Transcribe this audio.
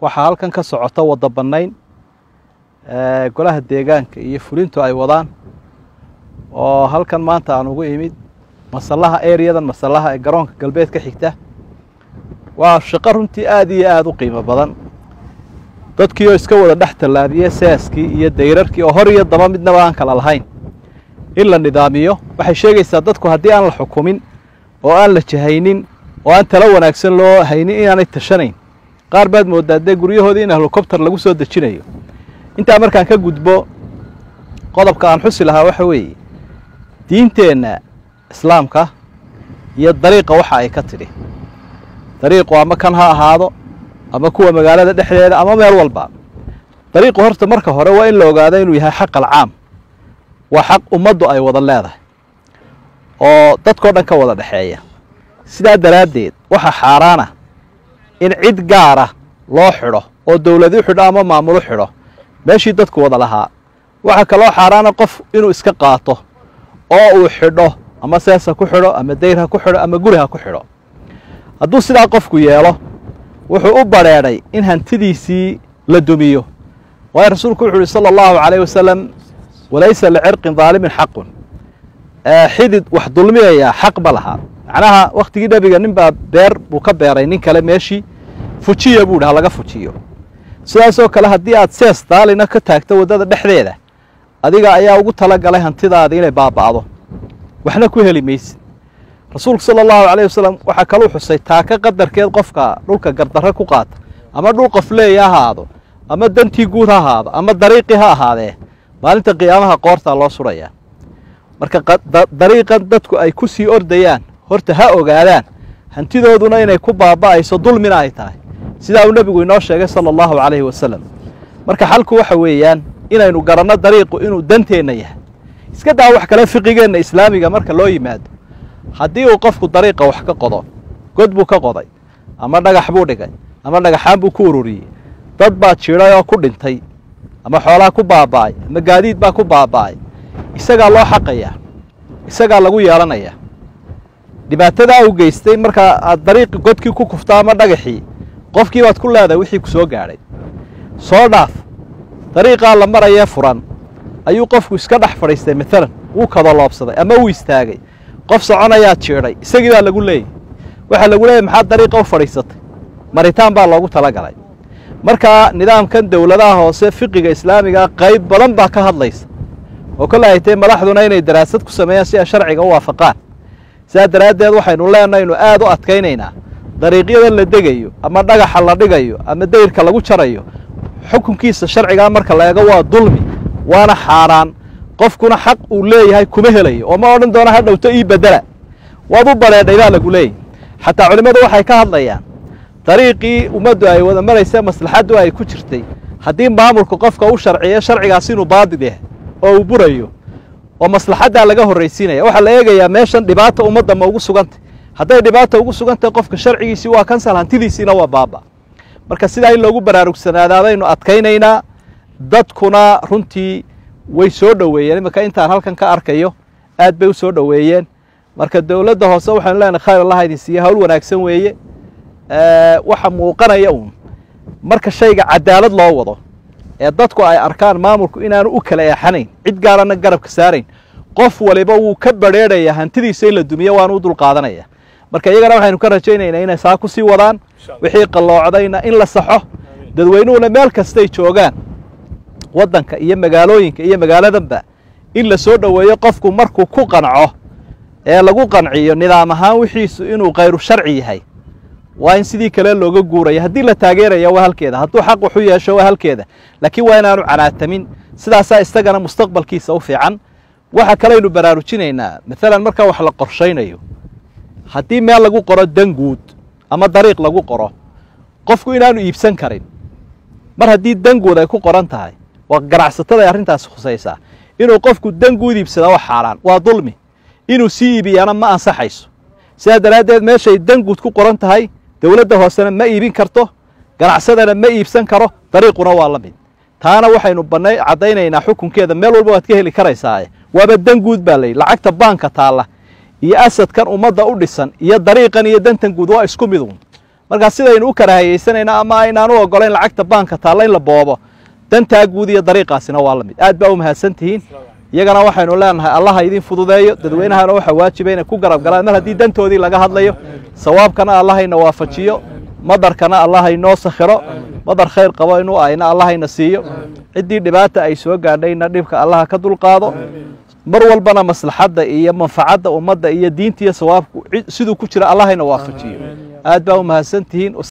waxaa halkan ka socota wadda bannayn golaha deegaanka iyo fulintu ay wadaan. Oo halkan maanta aan ugu imid masallaha ereyadan masallaha garoonka galbeed ka xigta waa shaqo runtii aad iyo aada u qiimo badan. Dadkii oo iska wada dhex tallaabiye saaskii iyo dayrarkii oo hor iyo daba midnaba aan kala lahayn. In la nidaamiyo waxay sheegaysaa dadku haddii aan la xukumin oo aan la jahaynin oo aan talo wanaagsan loo haynin inaanay tashanayn qaar baad mooddaa dee guryahoodii in helicobter lagu soo dejinayo. Intaa markaan ka gudbo qodobka aan xusi lahaa waxa weeye diinteenna islaamka iyo dariiqa waxa ay ka tidhi. Dariiqu ama kan ha ahaado ama kuwa magaalada dhexdeeda ama meel walba. Dariiqu horta marka hore waa in la ogaado inuu yahay xaq alcaam. Waa xaq ummaddu ay wada leedahay oo dadkao dhan ka wada dhexeeya. Sidaa daraaddeed waxaa xaaraana in cid gaara loo xidho oo dowladu xidho ama maamulu xidho meeshii dadku wada lahaa. Waxaa kaloo xaaraana qof inuu iska qaato oo uu xidho ama sees ha ku xidho ama dayr ha ku xidho ama guri ha ku xidho. Hadduu sidaa qofku yeelo wuxuu u badrheedhay in hantidiisii la dumiyo. Waayo rasuulku wuxu uhi sala allahu calayh wasalam walaysa licirqin daalimin xaqun. Xidid wax dulmiyayaa xaq ma laha macnaha wakhtigii nebiga nin baa beer buu ka beeray nin kale meeshii fujiya buu idhi ha laga fujiyo. Sidaasoo kale haddii aad sees daalina ka taagto waddada dhexdeeda adiga ayaa ugu tala galay hantidaadii inay baaba'do. Waxna ku heli maysid rasuulku sala allahu calayh wasalam waxaa kaluu xusay taaka qadarkeed qofka dhulka gardarre ku qaata ama dhul qofleey ha ahaado ama dantii guud ha ahaado ama dariiqii ha ahaadee maalinta qiyaamaha qoortaa loo sudhayaa marka dariiqan dadku ay ku sii ordayaan horta ha ogaadaan hantidooduna inay ku baaba'ayso dulmina ay tahay. Sidaa uu nebigu inoo sheegay sala allahu calayhi wasalam marka xalku waxa weeyaan inaynu garanno dariiqu inuu danteenna yahay. Iska daa wax kale fiqigeenna islaamiga marka loo yimaado. Haddii uu qofku dariiqa wax ka qodo god buu ka qoday ama dhagax buu dhigay ama dhagaxaan buu ku ururiyey dad baa jidhay oo ku dhintay ama xoolaa ku baaba'ay ama gaadiid baa ku baaba'ay isagaa loo xaqayaa isagaa lagu yeelanayaa dhibaatadaa uu geystay markaa aad dariiqi godkii ku kufto ama dhagaxii qofkii baad ku leedahay wixii ku soo gaadhay. Soo dhaaf dariiqaa la marayee furan ayuu qofku iska dhex fadhiistay maalan wuu kadoloobsaday ama wuu istaagay. Qof soconayaa jiidhay isagii baa lagu leeyay waxaa lagu leeyay maxaad dariiqa u fadhiisatay maritaan baa loogu tala galay markaa nidaamkan dowladaha hoose fiqiga islaamigaa qayb badan baa ka hadlaysa. Oo kole ay tahay madaxduna inay daraasad ku sameeyaan si ay sharciga u waafaqaan sidaa daraaddeed waxaynu leenaynu aad u adkaynaynaa dariiqyadan la degayo ama dhagaxa la dhigayo ama dayrka lagu jarayo xukunkiisa sharcigaa marka la eego waa dulmi waana xaaraan. Qofkuna xaq uu leeyahay kuma helayo oo ma odhan doona ha dhowto ii bedela waad u badheedhay baa lagu leeyahy xataa culimmadu waxay ka hadlayaan dariiqii ummaddu ay wada maraysa maslaxaddu ay ku jirtay. Haddii maamulka qofka u sharciyo sharcigaas inuu baadid yahay oo uu burayo oo maslaxaddaa laga horraysiinaya. Waxaa la eegayaa meeshan dhibaata ummadda ma ugu sugantay hadday dhibaata ugu sugantahay qofka sharcigiisii waa kansal hantidiisiina waa baaba. Marka sidaa in loogu baraarugsanaada baynu adkaynaynaa dadkuna runtii way soo dhoweeyeen. Iminka intaan halkan ka arkayo aad bay u soo dhoweeyeen. Marka dowladda hoose waxaynu leenahay khayr allah idin siiya hawl wanaagsan weeye. Waxa muuqanaya uun. Marka shayga cadaalad loo wado ee dadku ay arkaan maamulku inaanu u kala eexanayn cid gaarana garabka saarayn. Qof waliba wuu ka badrheedhayaa hantidiisa in la dumiyo waanu u dulqaadanaya marka iyagana waxaynu ka rajaynaynaa inay saa ku sii wadaan wixii qalloocdayna in la saxo. Dadweynuhuna meel kastay joogaan waddanka iyo magaalooyinka iyo magaaladanba in la soo dhoweeyo qofku markuu ku qanco ee lagu qanciyo nidaam ahaan wixiisu inuu khayru sharci yahay waa in sidii kale looga guuraya haddii la taageeraya waa halkeeda. Hadduu xaq waxu yeesho waa halkeeda. Laakiin waa inaanu canaatamin. Sidaasaa isagana mustaqbalkiisa u fiican. Waxa kalaynu baraarujinaynaa. Maalan marka wax la qorshaynayo. Haddii meel lagu qoro dan ama dariiq lagu qoro qofku inaanu iibsan karin. Mar haddii dan guud ay ku qoran tahay waa ganacsatada ay khusaysaa. Inuu qofku dan guud iibsadaa waa xaaraan waa dulmi. Inuu sii iibiyaana ma ansaxayso. Sidaa daraaddeed meeshay dan guud ku qoran tahay dowladda hoosena ma iibin karto ganacsadana ma iibsan karo dariiquna waa la mid. Taana waxaynu caddaynaynaa xukunkeeda meel walba waad ka heli karaysaae waaba dan guud baa layidhi lacagta baanka taalla iyo asadkan ummadda u dhisan iyo dariiqan iyo dantan guud waa isku mid uun. Markaa sidaynu u karahayeysanayna ama aynaan u ogolayn lacagta baanka taalla in la boobo dantaa guud iyo dariiqaasina waa la mid. Aad baa u mahadsan tihiin iyagana waxaynu leenahay allaha idin fududeeyo dadweynahana waxaa waajiba inay ku garab galaan mar haddii dantoodii laga hadlayo. Sawaabkana allahayna waafajiyo madarkana allahaynoo sakhiro madar khayr qabo inuu ayna allahayna siiyo. Ciddii dhibaata ay soo gaadhayna dhibka allaha ka dulqaado mar walbana maslaxadda iyo manfacadda ummadda iyo diinta iyo sawaabku siduu ku jira allahayna waafajiyo. Aad baa u mahadsan tihiin